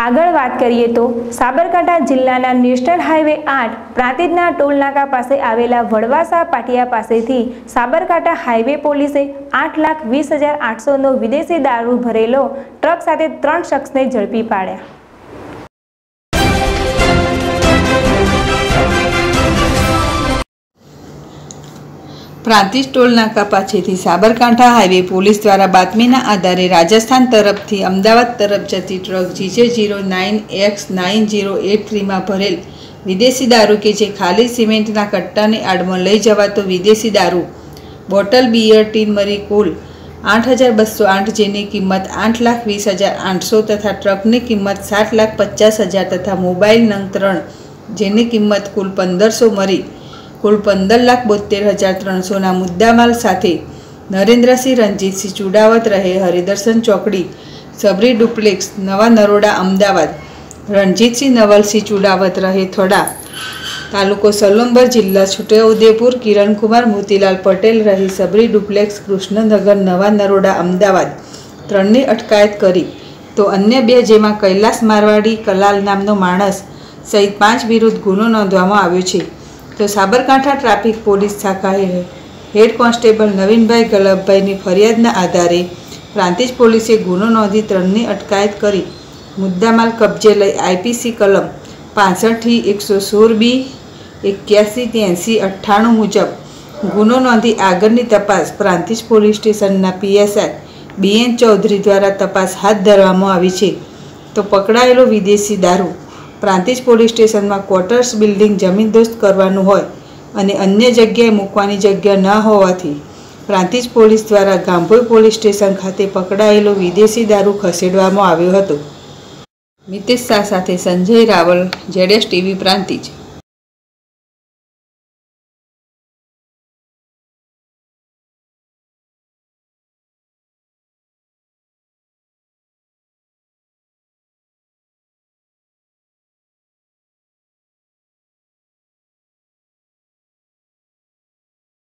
આગળ વાત કરીએ તો સાબરકાંઠા જિલ્લાના નેશનલ હાઈવે આઠ પ્રાંતિજના ટોલનાકા પાસે આવેલા વડવાસા પાટિયા પાસેથી સાબરકાંઠા હાઈવે પોલીસે આઠ લાખ વીસ હજાર આઠસોનો વિદેશી દારૂ ભરેલો ટ્રક સાથે ત્રણ શખ્સને ઝડપી પાડ્યા. પ્રાંતિજ ટોલનાકા પાસેથી સાબરકાંઠા હાઈવે પોલીસ દ્વારા બાતમીના આધારે રાજસ્થાન તરફથી અમદાવાદ તરફ જતી truck GJ zero nine X nine zero eight થ્રીમાં ભરેલ વિદેશી દારૂ કે જે ખાલી સિમેન્ટના કટ્ટાની આડમાં લઈ જવાતો વિદેશી દારૂ. બોટલ, બિયર, ટીન મરી કુલ આઠ હજાર બસો આઠ જેની કિંમત આઠ લાખ વીસ હજાર આઠસો તથા ટ્રકની કિંમત સાત લાખ પચાસ હજાર તથા મોબાઈલ નંગ ત્રણ જેની કિંમત કુલ પંદરસો મરી. કુલ પંદર લાખ બોતેર હજાર ત્રણસોના મુદ્દામાલ સાથે નરેન્દ્રસિંહ રણજીતસિંહ ચુડાવત રહે હરિદર્શન ચોકડી, સબરી ડુપ્લેક્સ, નવા નરોડા, અમદાવાદ. રણજીતસિંહ નવલસિંહ ચુડાવત રહે થોડા. તાલુકો સલોંબર જિલ્લા છોટાઉદેપુર કિરણકુમાર મોતીલાલ પટેલ રહી સબરી ડુપ્લેક્સ, કૃષ્ણનગર, નવા નરોડા, અમદાવાદ. ત્રણની અટકાયત કરી. તો અન્ય બે જેમાં કૈલાસ મારવાડી, કલાલ નામનો માણસ સહિત પાંચ વિરુદ્ધ ગુનો નોંધવામાં આવ્યો છે. તો સાબરકાંઠા ટ્રાફિક પોલીસ શાખાએ હેડ કોન્સ્ટેબલ નવીનભાઈ ગલભભાઈની ફરિયાદના આધારે પ્રાંતિજ પોલીસે ગુનો નોંધી ત્રણની અટકાયત કરી મુદ્દામાલ કબજે લઈ આઈપીસી કલમ પાસઠથી એકસો સોળ બી, એક્યાસી ત્યાંસી અઠ્ઠાણું મુજબ ગુનો નોંધી આગળની તપાસ પ્રાંતિજ પોલીસ સ્ટેશનના પીએસઆઈ બીએન ચૌધરી દ્વારા તપાસ હાથ ધરવામાં આવી છે. તો પકડાયેલો વિદેશી દારૂ પ્રાંતિજ પોલીસ સ્ટેશનમાં ક્વાર્ટર્સ બિલ્ડિંગ જમીનદોસ્ત કરવાનું હોય અને અન્ય જગ્યાએ મૂકવાની જગ્યા ન હોવાથી પ્રાંતિજ પોલીસ દ્વારા ગાંભોઈ પોલીસ સ્ટેશન ખાતે પકડાયેલો વિદેશી દારૂ ખસેડવામાં આવ્યો હતો. મિતેશ શાહ સાથે સંજય રાવલ જેડેશ ટીવી પ્રાંતિજ.